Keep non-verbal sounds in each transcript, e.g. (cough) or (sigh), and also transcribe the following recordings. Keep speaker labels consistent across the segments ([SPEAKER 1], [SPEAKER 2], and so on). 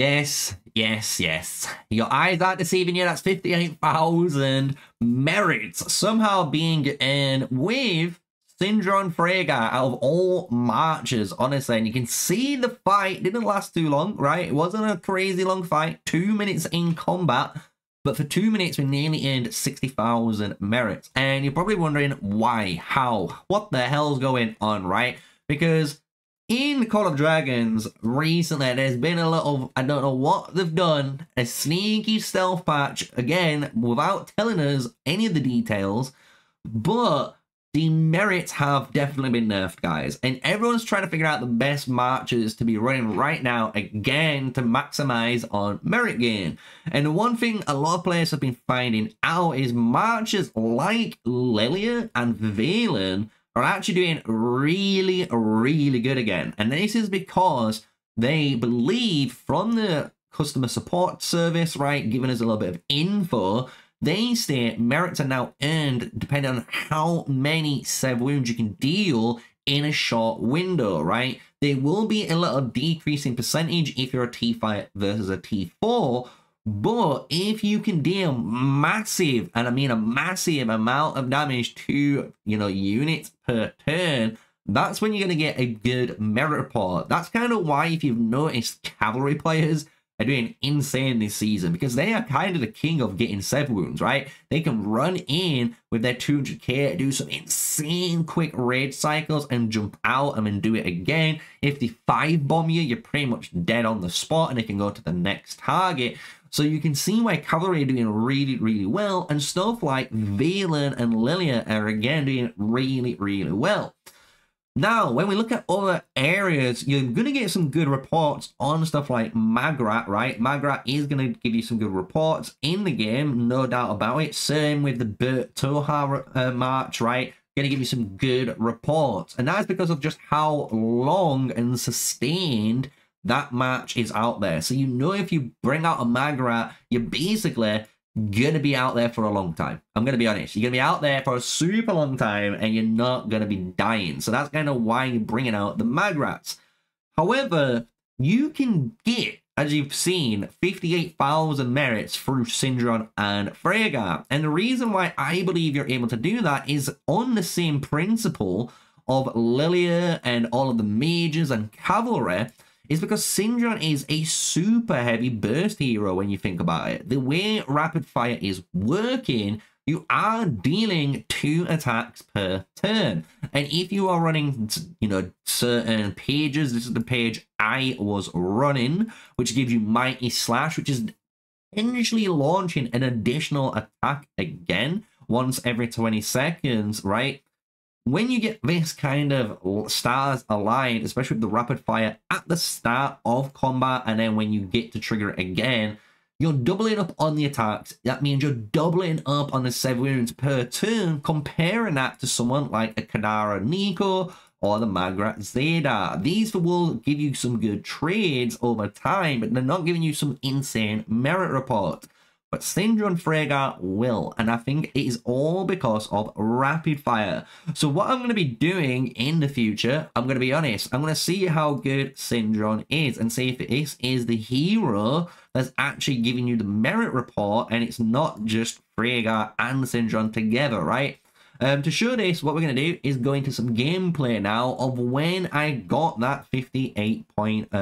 [SPEAKER 1] Yes, yes, yes. Your eyes aren't deceiving you. That's 58,000 merits somehow being in with Syndrion Freyga out of all marches, honestly. And you can see the fight didn't last too long, right? It wasn't a crazy long fight. Two minutes in combat. But for two minutes, we nearly earned 60,000 merits. And you're probably wondering why, how, what the hell's going on, right? Because in Call of Dragons recently, there's been a little, I don't know what they've done, a sneaky stealth patch, again, without telling us any of the details, but the merits have definitely been nerfed, guys. And everyone's trying to figure out the best marches to be running right now, again, to maximize on merit gain. And the one thing a lot of players have been finding out is marches like Lilia and Valen are actually doing really, really good again. And this is because they believe from the customer support service, right, giving us a little bit of info, they say merits are now earned depending on how many sev wounds you can deal in a short window, right? There will be a little decreasing percentage if you're a T5 versus a T4, but if you can deal massive, and I mean a massive amount of damage to, you know, units per turn, that's when you're going to get a good merit report. That's kind of why, if you've noticed, cavalry players are doing insane this season because they are kind of the king of getting sev wounds, right? They can run in with their 200k, do some insane quick raid cycles and jump out and then do it again. If they five bomb you, you're pretty much dead on the spot and they can go to the next target. So you can see why Cavalry are doing really, really well, and stuff like Valen and Lilia are again doing really, really well. Now, when we look at other areas, you're going to get some good reports on stuff like Magrat, right? Magrat is going to give you some good reports in the game, no doubt about it. Same with the Burt Toha uh, March, right? Going to give you some good reports. And that's because of just how long and sustained that match is out there. So you know if you bring out a Magrat, you're basically gonna be out there for a long time. I'm gonna be honest. You're gonna be out there for a super long time and you're not gonna be dying. So that's kind of why you're bringing out the Magrats. However, you can get, as you've seen, 58,000 merits through Syndrion and Freyga. And the reason why I believe you're able to do that is on the same principle of Lilia and all of the mages and cavalry is because Syndrion is a super heavy burst hero when you think about it. The way rapid fire is working, you are dealing two attacks per turn. And if you are running, you know, certain pages, this is the page I was running, which gives you Mighty Slash, which is initially launching an additional attack again once every 20 seconds, right? When you get this kind of stars aligned, especially with the rapid fire at the start of combat, and then when you get to trigger it again, you're doubling up on the attacks. That means you're doubling up on the seven wounds per turn, comparing that to someone like a Kadara Nico or the Magrat Zeta. These will give you some good trades over time, but they're not giving you some insane merit report. But Syndrion Freyga will, and I think it is all because of rapid fire. So what I'm going to be doing in the future, I'm going to be honest, I'm going to see how good Syndrion is and see if this is the hero that's actually giving you the merit report and it's not just Freyga and Syndrion together, right? Um, to show this, what we're going to do is go into some gameplay now of when I got that 58.3k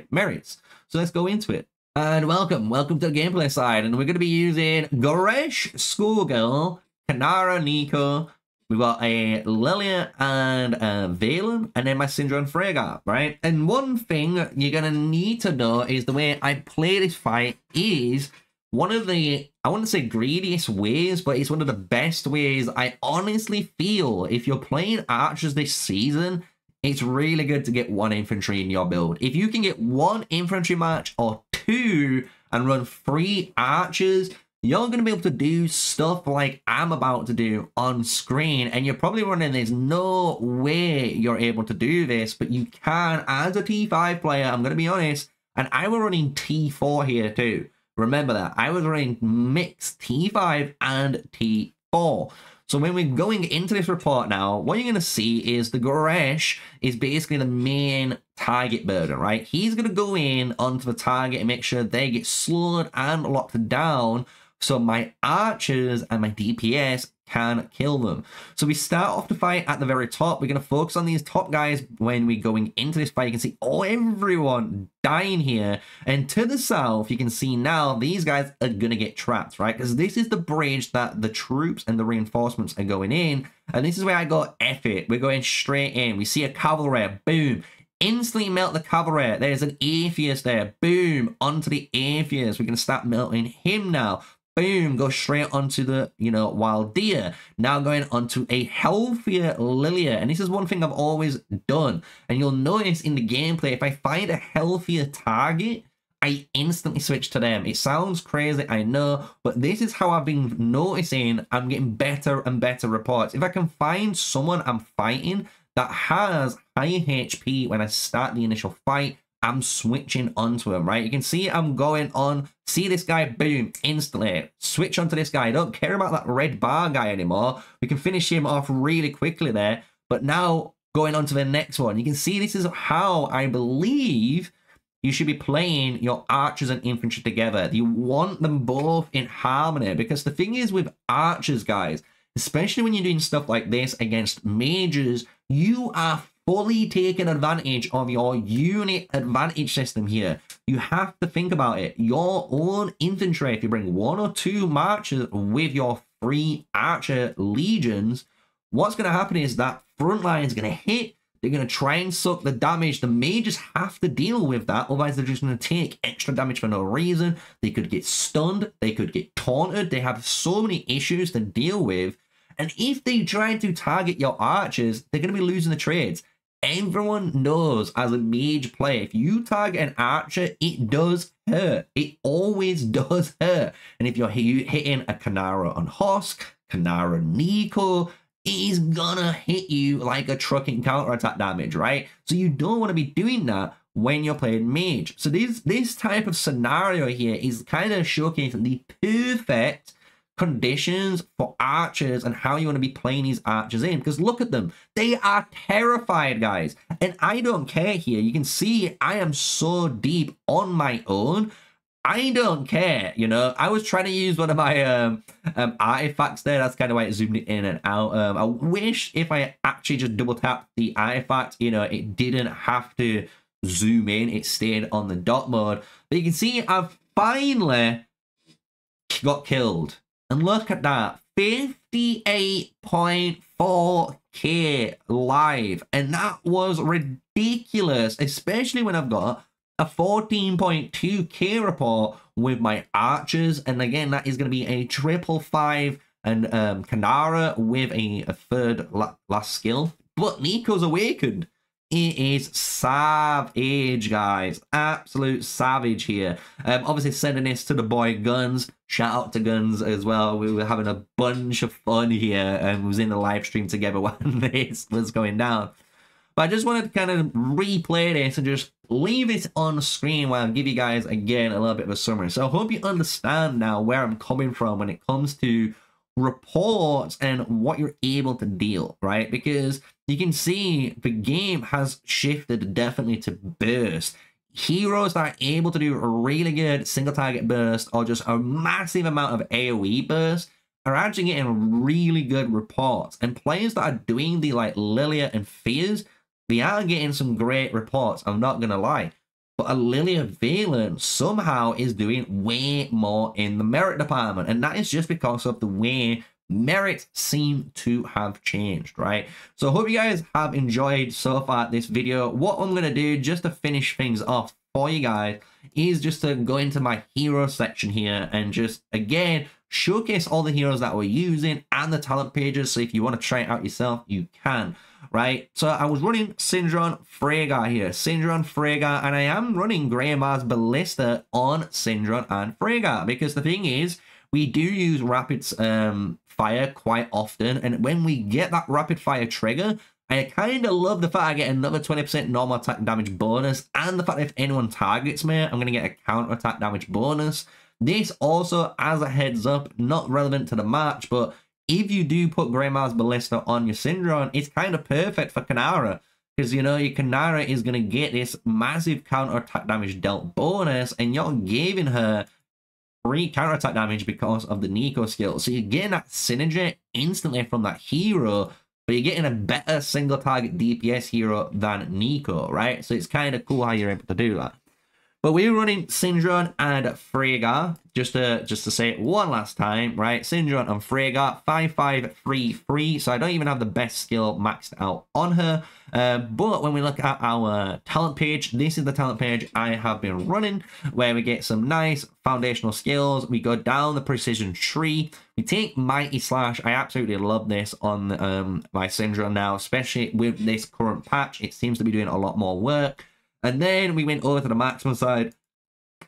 [SPEAKER 1] um, merits. So let's go into it. And welcome, welcome to the gameplay side. And we're going to be using Goresh, Schoolgirl, Kanara, Nico. We've got a Lilia and a Valen, and then my Syndrion Freyga, right? And one thing you're going to need to know is the way I play this fight is one of the, I want to say greediest ways, but it's one of the best ways I honestly feel if you're playing archers this season, it's really good to get one infantry in your build. If you can get one infantry match or two and run three archers, you're going to be able to do stuff like I'm about to do on screen. And you're probably running, there's no way you're able to do this, but you can as a T5 player, I'm going to be honest. And I was running T4 here too. Remember that. I was running mixed T5 and T4. So when we're going into this report now, what you're going to see is the Goresh is basically the main target burden, right? He's going to go in onto the target and make sure they get slowed and locked down so my archers and my DPS can kill them. So we start off the fight at the very top. We're going to focus on these top guys when we're going into this fight. You can see oh, everyone dying here. And to the south, you can see now these guys are going to get trapped, right? Because this is the bridge that the troops and the reinforcements are going in. And this is where I go F it. We're going straight in. We see a cavalry, boom instantly melt the cavalry. There's an atheist there. Boom, onto the atheist. We can start melting him now boom, go straight onto the, you know, wild deer. Now going onto a healthier Lilia. And this is one thing I've always done. And you'll notice in the gameplay, if I find a healthier target, I instantly switch to them. It sounds crazy, I know, but this is how I've been noticing I'm getting better and better reports. If I can find someone I'm fighting that has higher HP when I start the initial fight, I'm switching onto him, right? You can see I'm going on, see this guy, boom, instantly. Switch onto this guy. I don't care about that red bar guy anymore. We can finish him off really quickly there. But now going on to the next one, you can see this is how I believe you should be playing your archers and infantry together. You want them both in harmony because the thing is with archers, guys, especially when you're doing stuff like this against mages, you are fully taking advantage of your unit advantage system here. You have to think about it. Your own infantry, if you bring one or two marchers with your three archer legions, what's going to happen is that front line is going to hit. They're going to try and suck the damage. The mages have to deal with that. Otherwise, they're just going to take extra damage for no reason. They could get stunned. They could get taunted. They have so many issues to deal with. And if they try to target your archers, they're going to be losing the trades everyone knows as a mage player, if you target an archer, it does hurt. It always (laughs) does hurt. And if you're hitting a Kanara on Hosk, Kanara Nico, is gonna hit you like a trucking counter attack damage, right? So you don't want to be doing that when you're playing mage. So this this type of scenario here is kind of showcasing the perfect conditions for archers and how you want to be playing these archers in. Because look at them. They are terrified, guys. And I don't care here. You can see I am so deep on my own. I don't care, you know. I was trying to use one of my um, um artifacts there. That's kind of why it zoomed in and out. Um, I wish if I actually just double tapped the artifact, you know, it didn't have to zoom in. It stayed on the dot mode. But you can see I've finally got killed. And look at that 58.4k live. And that was ridiculous, especially when I've got a 14.2k report with my archers. And again, that is going to be a triple five and um, Kanara with a, a third la last skill. But Nico's awakened. It is savage, guys. Absolute savage here. Um, obviously, sending this to the boy Guns. Shout out to Guns as well. We were having a bunch of fun here and was in the live stream together (laughs) when this was going down. But I just wanted to kind of replay this and just leave it on screen while I give you guys, again, a little bit of a summary. So I hope you understand now where I'm coming from when it comes to reports and what you're able to deal, right? Because you can see the game has shifted definitely to burst. Heroes that are able to do a really good single target burst or just a massive amount of AoE burst are actually getting really good reports. And players that are doing the like Lilia and Fears, they are getting some great reports. I'm not gonna lie. But a Lilia Valen somehow is doing way more in the merit department. And that is just because of the way merits seem to have changed, right? So hope you guys have enjoyed so far this video. What I'm going to do just to finish things off for you guys is just to go into my hero section here and just, again, showcase all the heroes that we're using and the talent pages. So if you want to try it out yourself, you can, right? So I was running Syndrion Freyga here, Syndrion Freyga, and I am running Greyma's Ballista on Syndrion and Freyga because the thing is, we do use rapid um, fire quite often. And when we get that rapid fire trigger, I kind of love the fact I get another 20% normal attack damage bonus and the fact if anyone targets me, I'm going to get a counter attack damage bonus. This also, as a heads up, not relevant to the match, but if you do put Greyma's Ballista on your Syndrion, it's kind of perfect for Kanara. because you know your Kanara is going to get this massive counter attack damage dealt bonus, and you're giving her free counter attack damage because of the Nico skill. So you're getting that synergy instantly from that hero, but you're getting a better single target DPS hero than Nico, right? So it's kind of cool how you're able to do that. But we're running Syndrion and Freyga, just to just to say it one last time, right? Syndrion and Freyga, 5533, so I don't even have the best skill maxed out on her. Uh, but when we look at our talent page, this is the talent page I have been running, where we get some nice foundational skills. We go down the precision tree. We take Mighty Slash. I absolutely love this on um, my Syndrion now, especially with this current patch. It seems to be doing a lot more work. And then we went over to the maximum side.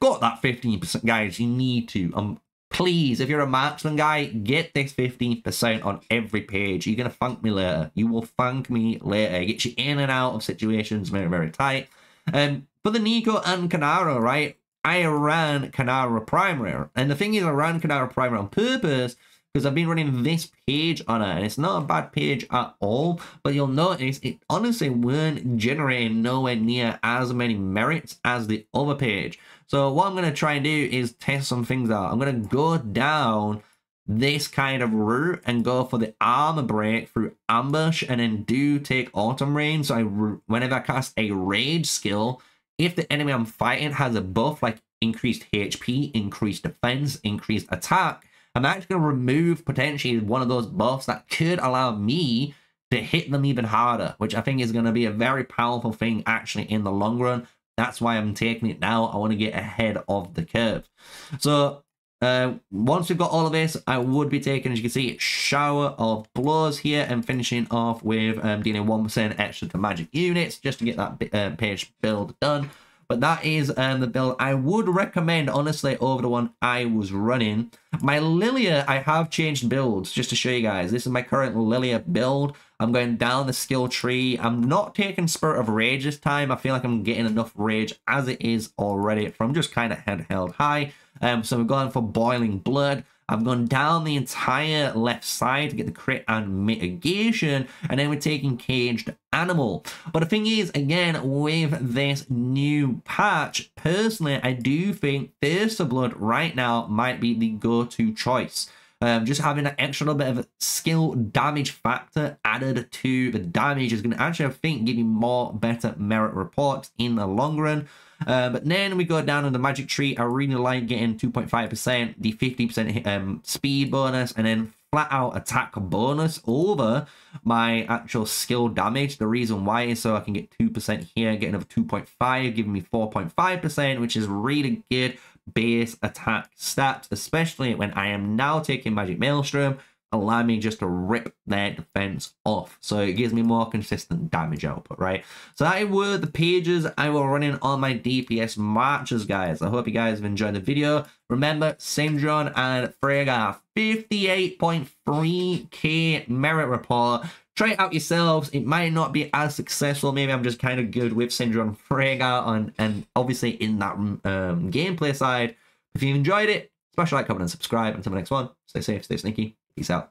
[SPEAKER 1] Got that 15%, guys. You need to. Um, please, if you're a marksman guy, get this 15% on every page. You're going to thank me later. You will thank me later. It gets you in and out of situations very, very tight. Um, for the Nico and Kanara, right? I ran Kanara primary. And the thing is, I ran Kanara primary on purpose because I've been running this page on it and it's not a bad page at all but you'll notice it honestly weren't generating nowhere near as many merits as the other page. So what I'm going to try and do is test some things out. I'm going to go down this kind of route and go for the armor break through ambush and then do take autumn rain. So I whenever I cast a rage skill if the enemy I'm fighting has a buff like increased HP increased defense increased attack I'm actually going to remove potentially one of those buffs that could allow me to hit them even harder, which I think is going to be a very powerful thing actually in the long run. That's why I'm taking it now. I want to get ahead of the curve. So uh, once we've got all of this, I would be taking, as you can see, shower of blows here and finishing off with um, dealing 1% extra to magic units just to get that uh, page build done. But that is um, the build I would recommend, honestly, over the one I was running. My Lilia, I have changed builds, just to show you guys. This is my current Lilia build. I'm going down the skill tree. I'm not taking Spirit of Rage this time. I feel like I'm getting enough Rage as it is already from just kind of held high. Um, so we're going for Boiling Blood. I've gone down the entire left side to get the crit and mitigation, and then we're taking Caged Animal. But the thing is, again, with this new patch, personally, I do think Thirst of Blood right now might be the go-to choice. Um, just having an extra little bit of skill damage factor added to the damage is going to actually, I think, give you more better merit reports in the long run. Uh, but then we go down in the magic tree. I really like getting 2.5%, the 50% um, speed bonus, and then flat out attack bonus over my actual skill damage. The reason why is so I can get 2% here, get another 2.5, giving me 4.5%, which is really good base attack stats, especially when I am now taking Magic Maelstrom allow me just to rip their defense off. So it gives me more consistent damage output, right? So that were the pages I will running on my DPS marches, guys. I hope you guys have enjoyed the video. Remember, Syndrion and Freyga, 58.3k merit report. Try it out yourselves. It might not be as successful. Maybe I'm just kind of good with Syndrion Freyga on, and obviously in that um, gameplay side. If you enjoyed it, smash like, comment, and subscribe. Until the next one, stay safe, stay sneaky. Peace out.